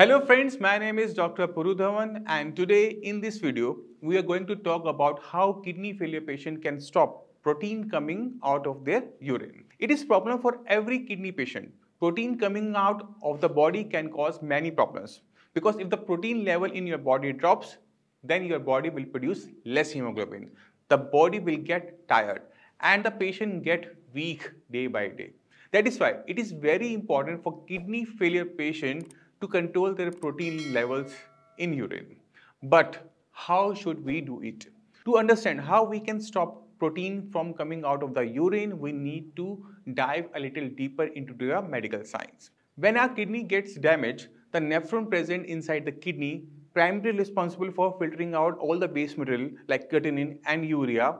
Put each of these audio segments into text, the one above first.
Hello friends, my name is Dr. Puru Dhawan and today in this video, we are going to talk about how kidney failure patient can stop protein coming out of their urine. It is problem for every kidney patient. Protein coming out of the body can cause many problems because if the protein level in your body drops, then your body will produce less hemoglobin. The body will get tired and the patient get weak day by day. That is why it is very important for kidney failure patient to control their protein levels in urine. But how should we do it? To understand how we can stop protein from coming out of the urine, we need to dive a little deeper into the medical science. When our kidney gets damaged, the nephron present inside the kidney primarily responsible for filtering out all the waste material like creatinine and urea.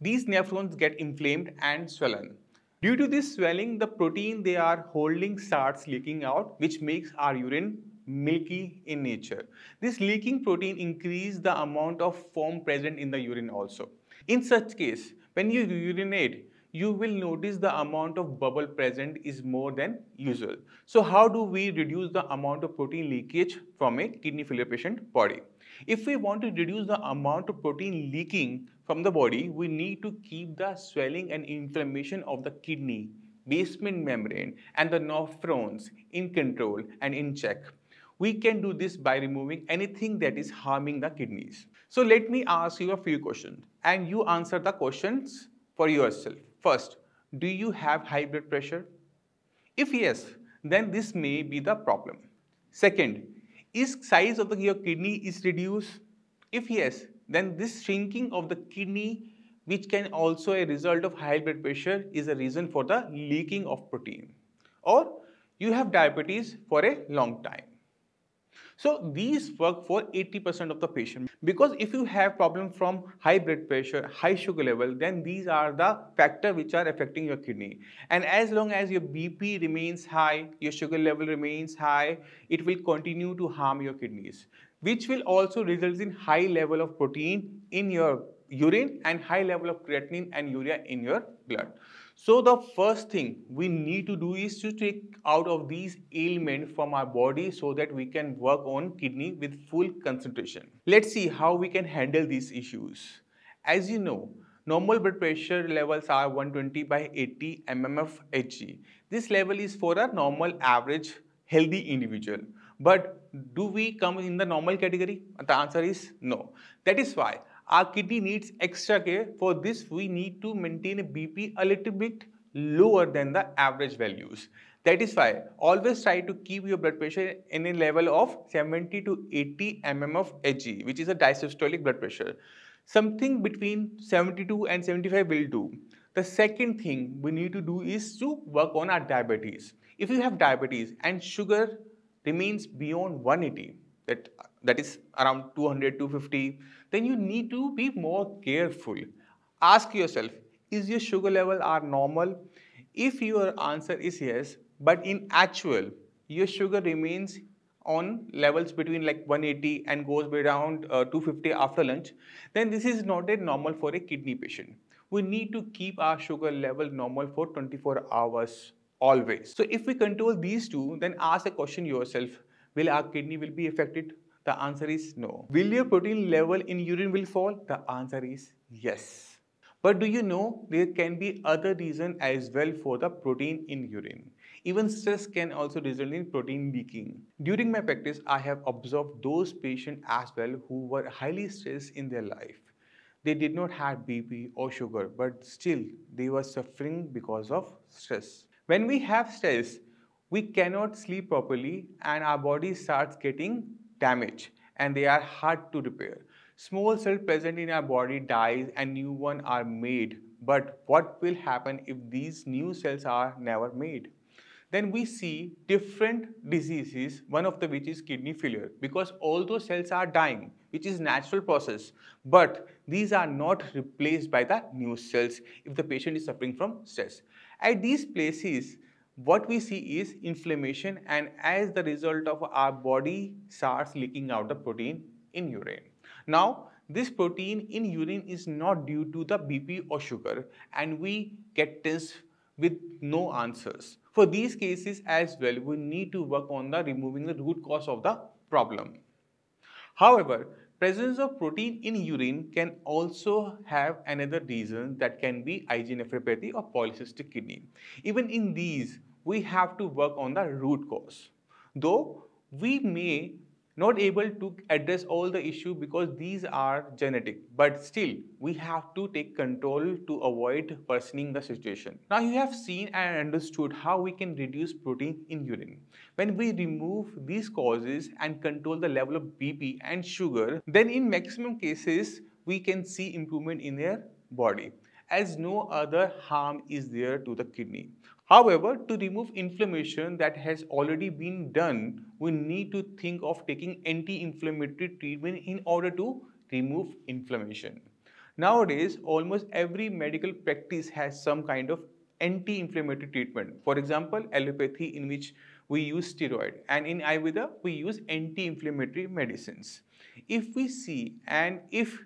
These nephrons get inflamed and swollen. Due to this swelling, the protein they are holding starts leaking out, which makes our urine milky in nature. This leaking protein increase the amount of foam present in the urine also. In such case, when you urinate, you will notice the amount of bubble present is more than usual. So how do we reduce the amount of protein leakage from a kidney failure patient body? If we want to reduce the amount of protein leaking from the body, we need to keep the swelling and inflammation of the kidney, basement membrane and the nephrons in control and in check. We can do this by removing anything that is harming the kidneys. So let me ask you a few questions and you answer the questions for yourself. First, do you have high blood pressure? If yes, then this may be the problem. Second, is size of the, your kidney is reduced? If yes, then this shrinking of the kidney which can also a result of high blood pressure is a reason for the leaking of protein. Or you have diabetes for a long time. So these work for 80% of the patient because if you have problem from high blood pressure, high sugar level, then these are the factor which are affecting your kidney. And as long as your BP remains high, your sugar level remains high, it will continue to harm your kidneys, which will also result in high level of protein in your urine and high level of creatinine and urea in your blood. So the first thing we need to do is to take out of these ailments from our body so that we can work on kidney with full concentration. Let's see how we can handle these issues. As you know, normal blood pressure levels are 120 by 80 mmF Hg. This level is for a normal average healthy individual. But do we come in the normal category? The answer is no. That is why our kidney needs extra care. For this, we need to maintain a BP a little bit lower than the average values. That is why always try to keep your blood pressure in a level of 70 to 80 mm of Hg, which is a diastolic blood pressure. Something between 72 and 75 will do. The second thing we need to do is to work on our diabetes. If you have diabetes and sugar remains beyond 180, that, that is around 200, 250, then you need to be more careful. Ask yourself, is your sugar level are normal? If your answer is yes, but in actual, your sugar remains on levels between like 180 and goes around uh, 250 after lunch, then this is not a normal for a kidney patient. We need to keep our sugar level normal for 24 hours always. So if we control these two, then ask a question yourself, will our kidney will be affected? The answer is no. Will your protein level in urine will fall? The answer is yes. But do you know there can be other reason as well for the protein in urine. Even stress can also result in protein leaking. During my practice, I have observed those patients as well who were highly stressed in their life. They did not have BP or sugar, but still they were suffering because of stress. When we have stress, we cannot sleep properly and our body starts getting damage and they are hard to repair. Small cells present in our body dies and new ones are made. But what will happen if these new cells are never made? Then we see different diseases, one of the which is kidney failure because all those cells are dying, which is natural process. But these are not replaced by the new cells if the patient is suffering from stress. At these places, what we see is inflammation and as the result of our body starts leaking out the protein in urine. Now, this protein in urine is not due to the BP or sugar and we get tense with no answers. For these cases as well, we need to work on the removing the root cause of the problem. However, presence of protein in urine can also have another reason that can be IgA nephropathy or polycystic kidney. Even in these, we have to work on the root cause. Though we may not able to address all the issue because these are genetic. But still we have to take control to avoid worsening the situation. Now you have seen and understood how we can reduce protein in urine. When we remove these causes and control the level of bp and sugar then in maximum cases we can see improvement in their body. As no other harm is there to the kidney However, to remove inflammation that has already been done, we need to think of taking anti-inflammatory treatment in order to remove inflammation. Nowadays, almost every medical practice has some kind of anti-inflammatory treatment. For example, allopathy in which we use steroid and in Ayurveda, we use anti-inflammatory medicines. If we see and if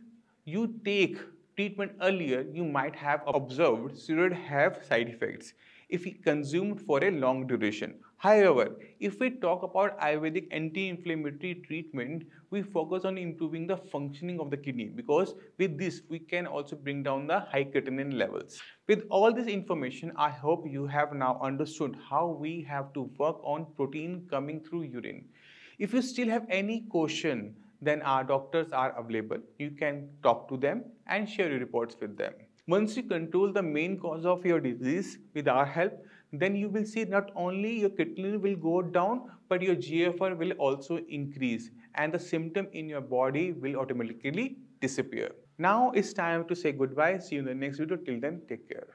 you take treatment earlier, you might have observed steroid have side effects if consumed for a long duration. However, if we talk about Ayurvedic anti-inflammatory treatment, we focus on improving the functioning of the kidney because with this we can also bring down the high creatinine levels. With all this information, I hope you have now understood how we have to work on protein coming through urine. If you still have any question, then our doctors are available. You can talk to them and share your reports with them. Once you control the main cause of your disease with our help, then you will see not only your creatinine will go down, but your GFR will also increase and the symptom in your body will automatically disappear. Now it's time to say goodbye. See you in the next video. Till then, take care.